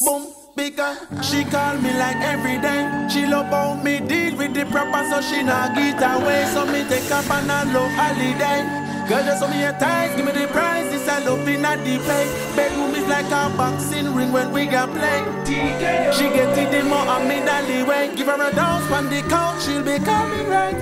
Boom, bigger. She call me like every day. She love about me, deal with the proper, so she not get away. So me take up on a low holiday. Girl, just show me a ties, give me the prize. This I love in a deep play. Bedroom is like a boxing ring when we got play. She get it the more I'm in the way. Give her a dance on the couch, she'll be coming right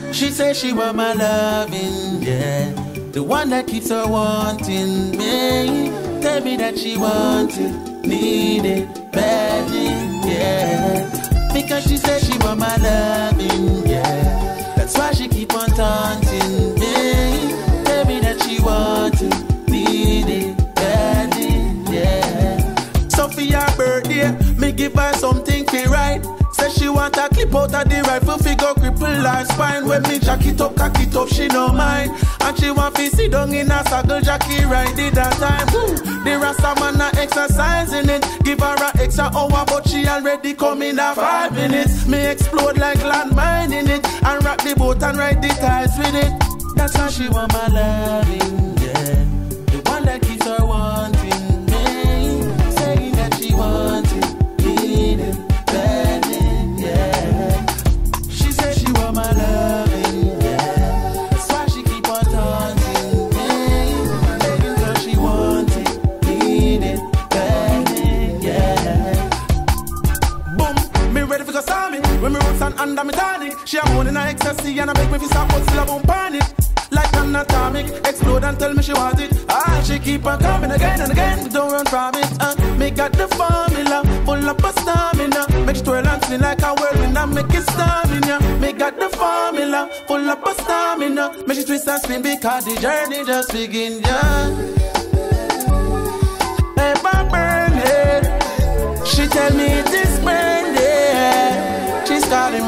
away. She say she want my loving, yeah. The one that keeps her wanting me. Tell me that she wants it, need it, badly, yeah. Because she said she want my loving, yeah. That's why she keep on taunting me. Tell me that she wants it, need it, badly, yeah. So for your birthday, me give her something to write. Say she want a clip out of the rifle, figure her spine. When me jack it up, cock it up, she no mind. And she want to sit down in a saddle, Jackie ride it that time. The Rasta man a exercising it, give her a extra hour, but she already come in a five minutes. Me explode like landmine in it, and rock the boat and ride the tides with it. That's why she want my loving, ready for go storm it. When me roots and under me tonic, she a moaning a ecstasy and I make me feel stop, but still I won't panic. Like an atomic, explode and tell me she want it. Ah, she keep on coming again and again, don't run from it. Uh, me got the formula, full up of stamina. Make she twirl and spin like a whirlwind and make it stamina. Me got the formula, full up of stamina. Make she twist and spin because the journey just begin, yeah.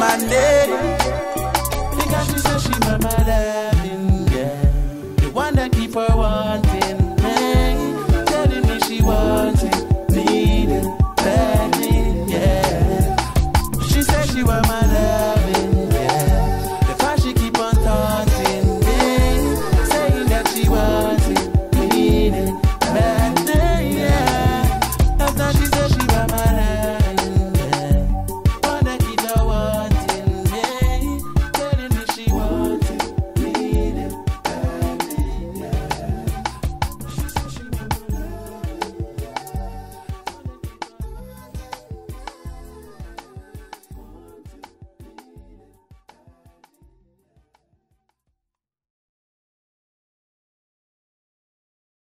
my name.